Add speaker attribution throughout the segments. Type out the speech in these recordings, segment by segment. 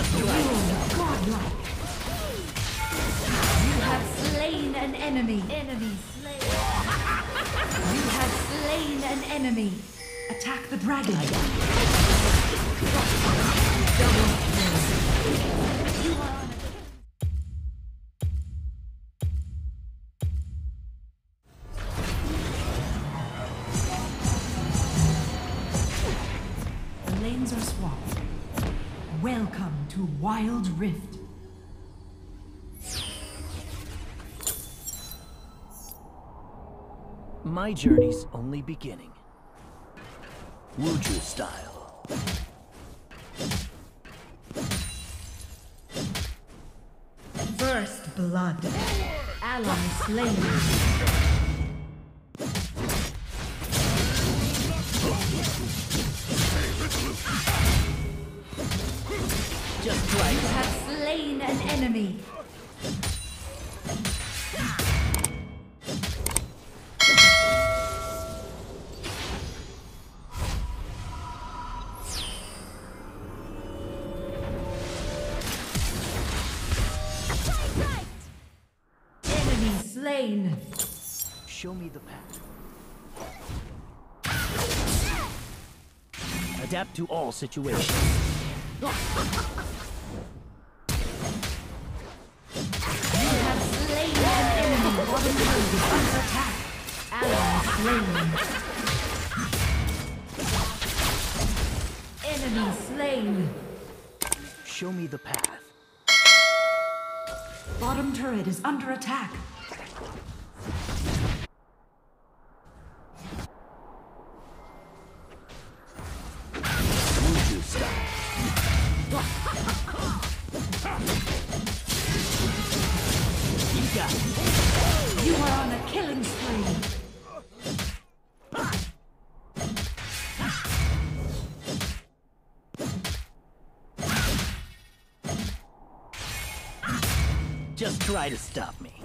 Speaker 1: Godlike. You have slain an enemy. Enemy slain. you have slain an enemy. Attack the dragon. Double kill. To Wild Rift.
Speaker 2: My journey's only beginning. Wuju style.
Speaker 1: First blood. Ally slain. Enemy. Enemy slain.
Speaker 2: Show me the path. Adapt to all situations. Show me the path.
Speaker 1: Bottom turret is under attack.
Speaker 2: Try to stop me.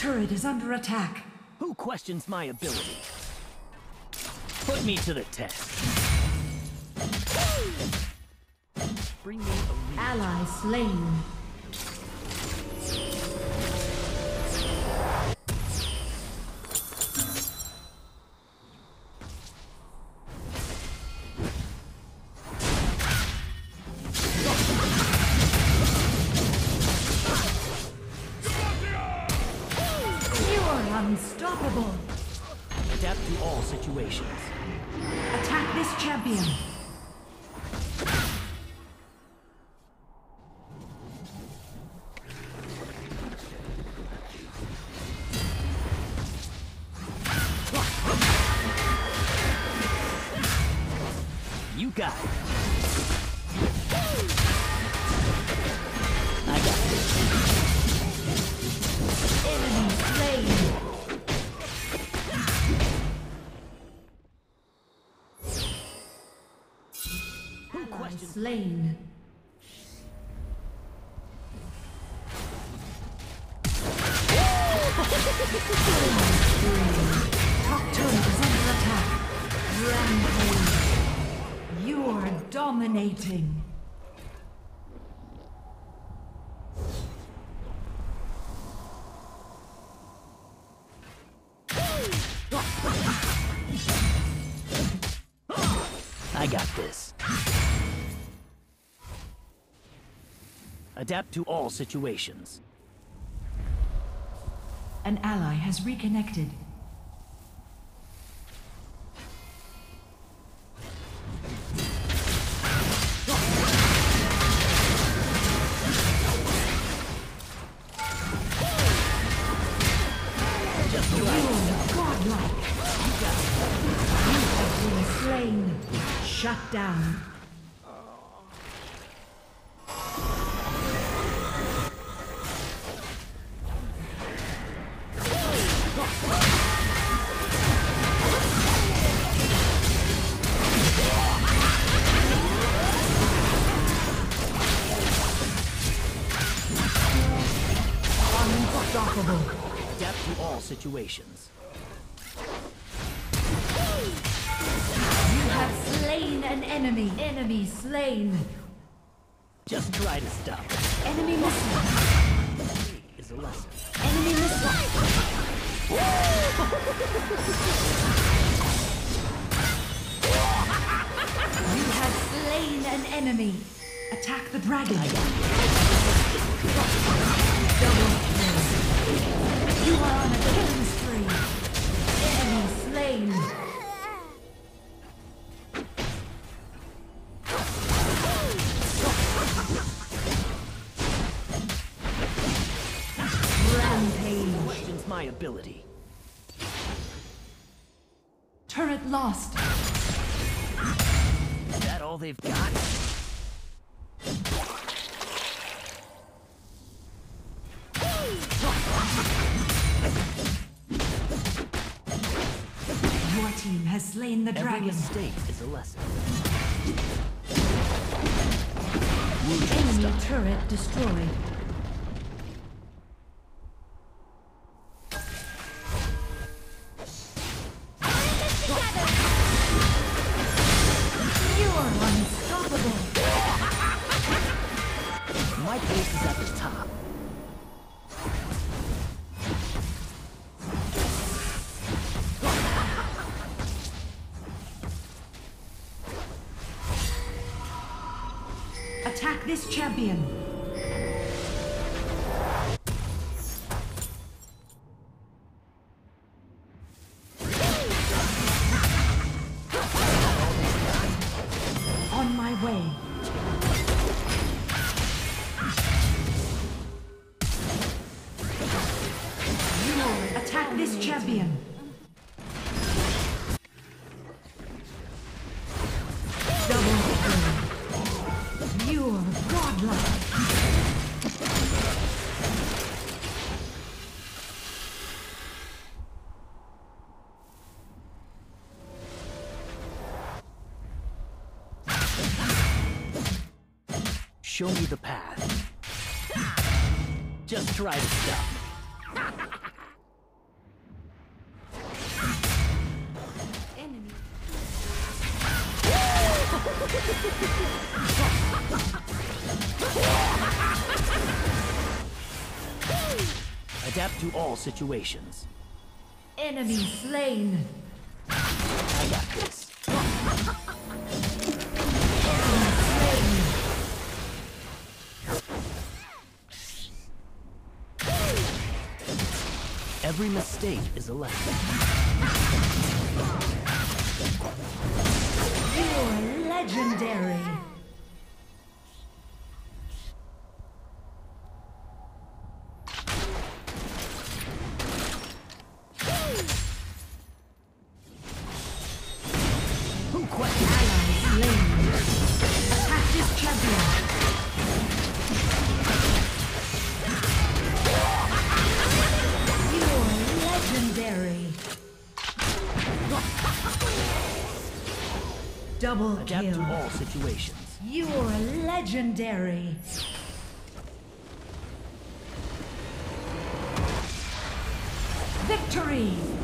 Speaker 1: Turret is under attack.
Speaker 2: Who questions my ability? Put me to the test. Bring me a
Speaker 1: Ally slain. Unstoppable.
Speaker 2: adapt to all situations.
Speaker 1: Attack this champion.
Speaker 2: You got it. I got it.
Speaker 1: Enemy slain. Slain. Top turret is under attack. Rampage. You're dominating.
Speaker 2: Adapt to all situations.
Speaker 1: An ally has reconnected.
Speaker 2: Just
Speaker 1: You
Speaker 2: situations.
Speaker 1: You have slain an enemy. Enemy slain.
Speaker 2: Just try to stop.
Speaker 1: Enemy missile.
Speaker 2: Is a lesson.
Speaker 1: Enemy missile. you have slain an enemy. Attack the dragon. Double kill. You are on a killing spree. Enemy slain. Rampage.
Speaker 2: Questions my ability.
Speaker 1: Turret lost.
Speaker 2: Is that all they've got?
Speaker 1: Team has slain the
Speaker 2: Every
Speaker 1: dragon.
Speaker 2: mistake is a lesson.
Speaker 1: Enemy turret destroyed. Attack this champion. On my way. Attack this champion.
Speaker 2: Show me the path. Just try to stop me. Adapt to all situations.
Speaker 1: Enemy slain.
Speaker 2: I got this. Every mistake is a lesson.
Speaker 1: You're legendary. Double
Speaker 2: Adapt to all situations.
Speaker 1: You're legendary. Victory!